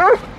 first